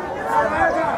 And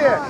Пошли!